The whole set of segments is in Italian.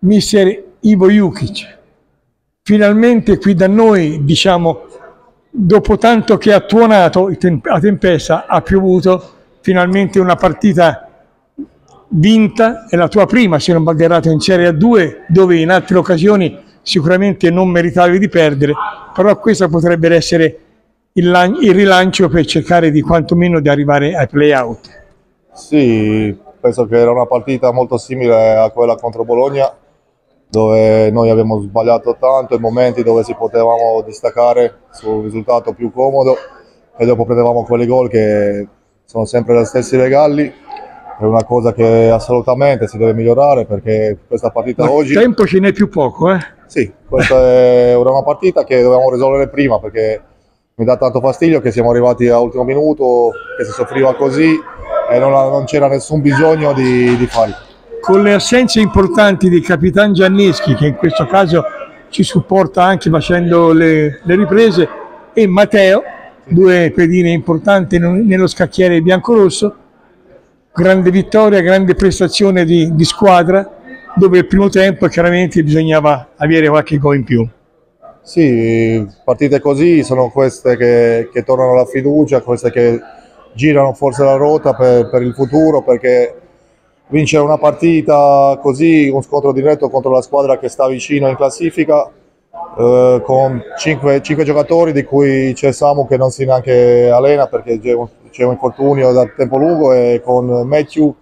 mister Ivo Jukic. Finalmente qui da noi, diciamo, dopo tanto che ha tuonato a Tempesta, ha piovuto, finalmente una partita vinta, è la tua prima se non balderata in Serie A2, dove in altre occasioni sicuramente non meritavi di perdere, però questo potrebbe essere il, il rilancio per cercare di quantomeno di arrivare ai play-out. Sì, penso che era una partita molto simile a quella contro Bologna, dove noi abbiamo sbagliato tanto in momenti dove si potevamo distaccare sul risultato più comodo e dopo prendevamo quelli gol che sono sempre gli stessi regali è una cosa che assolutamente si deve migliorare perché questa partita Ma oggi... tempo ce n'è più poco, eh? Sì, questa è una partita che dovevamo risolvere prima perché mi dà tanto fastidio che siamo arrivati all'ultimo minuto, che si soffriva così e non, non c'era nessun bisogno di, di farlo. Con le assenze importanti di Capitan Gianneschi, che in questo caso ci supporta anche facendo le, le riprese, e Matteo, due pedine importanti nello scacchiere bianco-rosso, grande vittoria, grande prestazione di, di squadra, dove il primo tempo chiaramente bisognava avere qualche gol in più. Sì, partite così sono queste che, che tornano la fiducia, queste che girano forse la ruota per, per, il futuro, perché vincere una partita così, un scontro diretto contro la squadra che sta vicino in classifica, eh, con 5, giocatori di cui c'è Samu che non si neanche allena perché c'è un infortunio da tempo lungo e con Matthew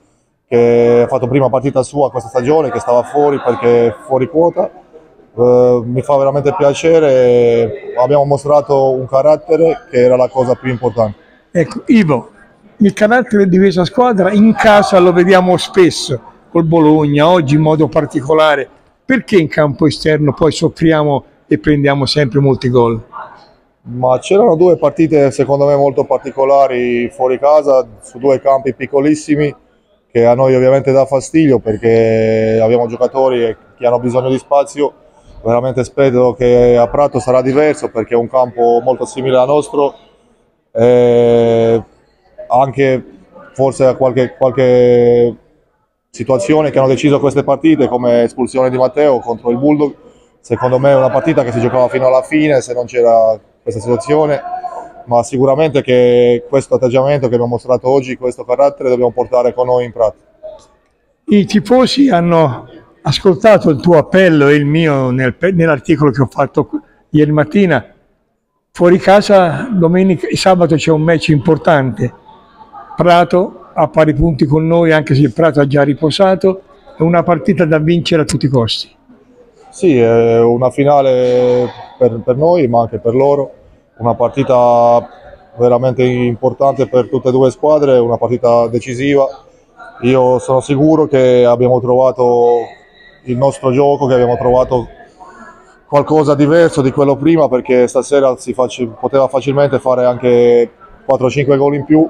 che ha fatto prima partita sua questa stagione che stava fuori perché fuori quota. Eh, mi fa veramente piacere abbiamo mostrato un carattere che era la cosa più importante. Ecco Ivo il carattere di questa squadra in casa lo vediamo spesso col Bologna oggi in modo particolare perché in campo esterno poi soffriamo e prendiamo sempre molti gol. Ma c'erano due partite secondo me molto particolari fuori casa, su due campi piccolissimi, che a noi ovviamente dà fastidio perché abbiamo giocatori che hanno bisogno di spazio. Veramente spero che a Prato sarà diverso perché è un campo molto simile al nostro. E anche forse qualche, qualche situazione che hanno deciso queste partite come espulsione di Matteo contro il Bulldog secondo me è una partita che si giocava fino alla fine se non c'era questa situazione, ma sicuramente che questo atteggiamento che abbiamo mostrato oggi, questo carattere, dobbiamo portare con noi in pratica. I tifosi hanno ascoltato il tuo appello e il mio nel, nell'articolo che ho fatto ieri mattina. Fuori casa domenica e sabato c'è un match importante. Prato a pari punti con noi, anche se il Prato ha già riposato, è una partita da vincere a tutti i costi. Sì, è una finale per, per, noi ma anche per loro, una partita veramente importante per tutte e due le squadre, una partita decisiva. Io sono sicuro che abbiamo trovato il nostro gioco, che abbiamo trovato qualcosa diverso di quello prima perché stasera si facci, poteva facilmente fare anche 4-5 gol in più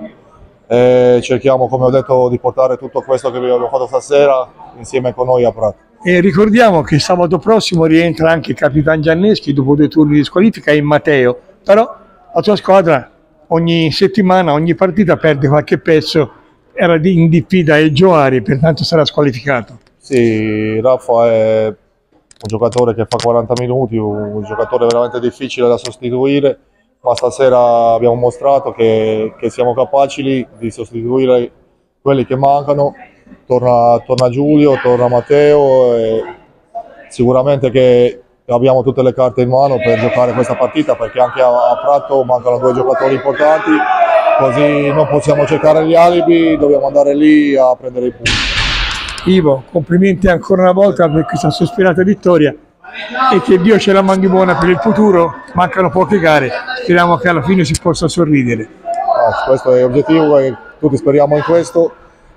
e cerchiamo come ho detto di portare tutto questo che abbiamo fatto stasera insieme con noi a Prato. E ricordiamo che sabato prossimo rientra anche il Capitan Gianneschi dopo due turni di squalifica e Matteo, però la tua squadra ogni settimana, ogni partita perde qualche pezzo, era in diffida il Gioari, pertanto sarà squalificato. Sì, Raffa è un giocatore che fa 40 minuti, un giocatore veramente difficile da sostituire, ma stasera abbiamo mostrato che, che siamo capaci di sostituire quelli che mancano torna, torna Giulio, torna Matteo sicuramente che abbiamo tutte le carte in mano per giocare questa partita perché anche a, a Prato mancano due giocatori importanti così non possiamo cercare gli alibi, dobbiamo andare lì a prendere i punti. Ivo, complimenti ancora una volta per questa sospirata vittoria e che Dio ce la mandi buona per il futuro, mancano poche gare, speriamo che alla fine si possa sorridere. No, questo è l'obiettivo tutti speriamo in questo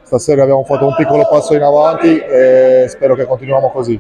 stasera abbiamo fatto un piccolo passo in avanti e spero che continuiamo così.